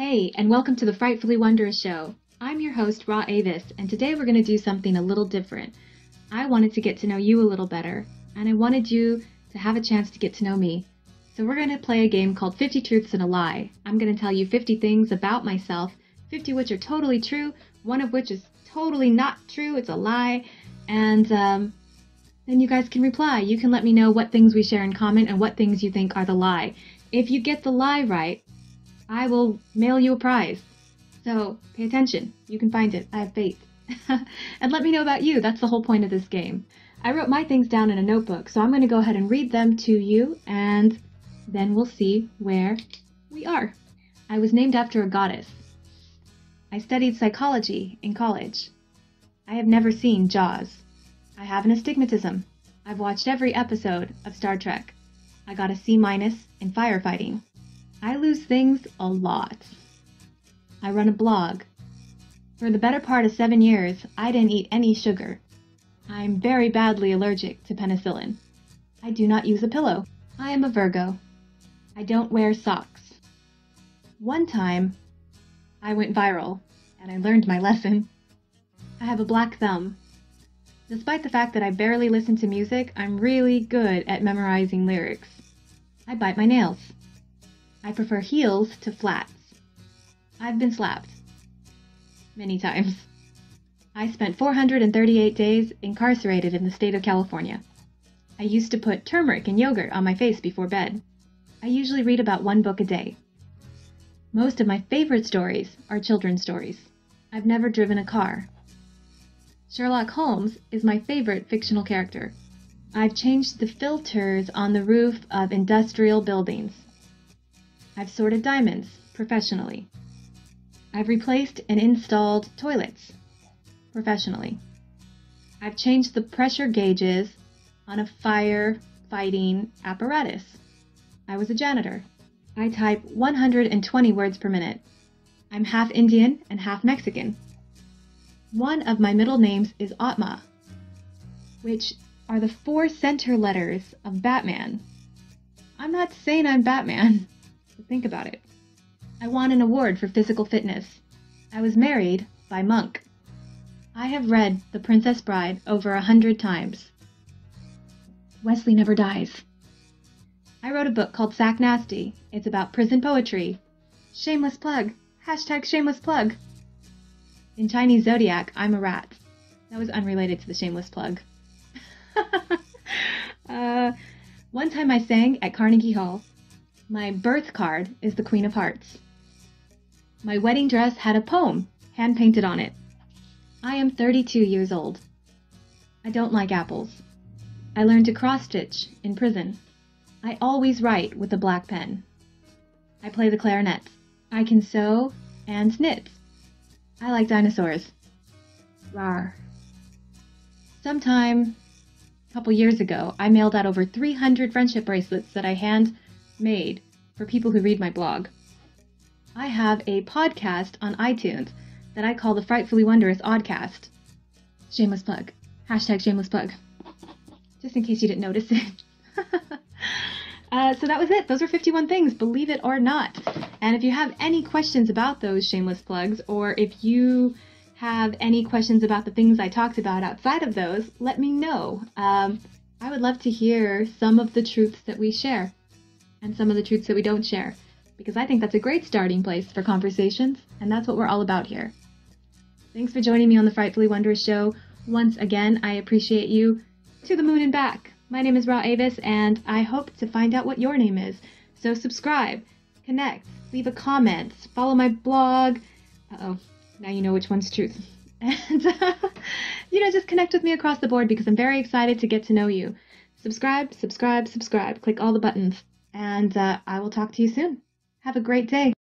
Hey, and welcome to the Frightfully Wondrous Show. I'm your host, Ra Avis, and today we're going to do something a little different. I wanted to get to know you a little better, and I wanted you to have a chance to get to know me. So we're going to play a game called 50 Truths and a Lie. I'm going to tell you 50 things about myself, 50 which are totally true, one of which is totally not true, it's a lie, and um, then you guys can reply. You can let me know what things we share in common and what things you think are the lie. If you get the lie right, I will mail you a prize. So pay attention. You can find it. I have faith. and let me know about you. That's the whole point of this game. I wrote my things down in a notebook, so I'm going to go ahead and read them to you, and then we'll see where we are. I was named after a goddess. I studied psychology in college. I have never seen Jaws. I have an astigmatism. I've watched every episode of Star Trek. I got a C minus in firefighting. I lose things a lot. I run a blog. For the better part of seven years, I didn't eat any sugar. I'm very badly allergic to penicillin. I do not use a pillow. I am a Virgo. I don't wear socks. One time, I went viral, and I learned my lesson. I have a black thumb. Despite the fact that I barely listen to music, I'm really good at memorizing lyrics. I bite my nails. I prefer heels to flats. I've been slapped. Many times. I spent 438 days incarcerated in the state of California. I used to put turmeric and yogurt on my face before bed. I usually read about one book a day. Most of my favorite stories are children's stories. I've never driven a car. Sherlock Holmes is my favorite fictional character. I've changed the filters on the roof of industrial buildings. I've sorted diamonds professionally. I've replaced and installed toilets professionally. I've changed the pressure gauges on a fire fighting apparatus. I was a janitor. I type 120 words per minute. I'm half Indian and half Mexican. One of my middle names is Atma, which are the four center letters of Batman. I'm not saying I'm Batman. Think about it. I won an award for physical fitness. I was married by Monk. I have read The Princess Bride over a hundred times. Westley never dies. I wrote a book called Sack Nasty. It's about prison poetry. Shameless plug. Hashtag shameless plug. In Chinese zodiac, I'm a rat. That was unrelated to the shameless plug. uh, one time I sang at Carnegie Hall. My birth card is the Queen of Hearts. My wedding dress had a poem hand painted on it. I am 32 years old. I don't like apples. I learned to cross stitch in prison. I always write with a black pen. I play the clarinet. I can sew and knit. I like dinosaurs. Rar. Sometime a couple years ago, I mailed out over 300 friendship bracelets that I hand made for people who read my blog. I have a podcast on iTunes that I call the Frightfully Wondrous Oddcast. Shameless plug. Hashtag shameless plug. Just in case you didn't notice it. uh, so that was it. Those are 51 things, believe it or not. And if you have any questions about those shameless plugs, or if you have any questions about the things I talked about outside of those, let me know. Um, I would love to hear some of the truths that we share and some of the truths that we don't share, because I think that's a great starting place for conversations, and that's what we're all about here. Thanks for joining me on the Frightfully Wondrous Show. Once again, I appreciate you to the moon and back. My name is Ra Avis, and I hope to find out what your name is. So subscribe, connect, leave a comment, follow my blog. Uh oh, now you know which one's truth. And, uh, you know, just connect with me across the board because I'm very excited to get to know you. Subscribe, subscribe, subscribe. Click all the buttons and uh, I will talk to you soon. Have a great day.